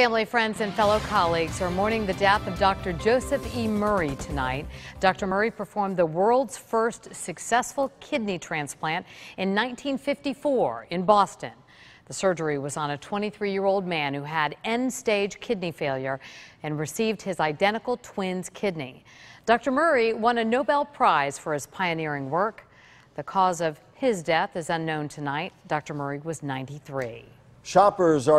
Family, friends, and fellow colleagues are mourning the death of Dr. Joseph E. Murray tonight. Dr. Murray performed the world's first successful kidney transplant in 1954 in Boston. The surgery was on a 23 year old man who had end stage kidney failure and received his identical twin's kidney. Dr. Murray won a Nobel Prize for his pioneering work. The cause of his death is unknown tonight. Dr. Murray was 93. Shoppers are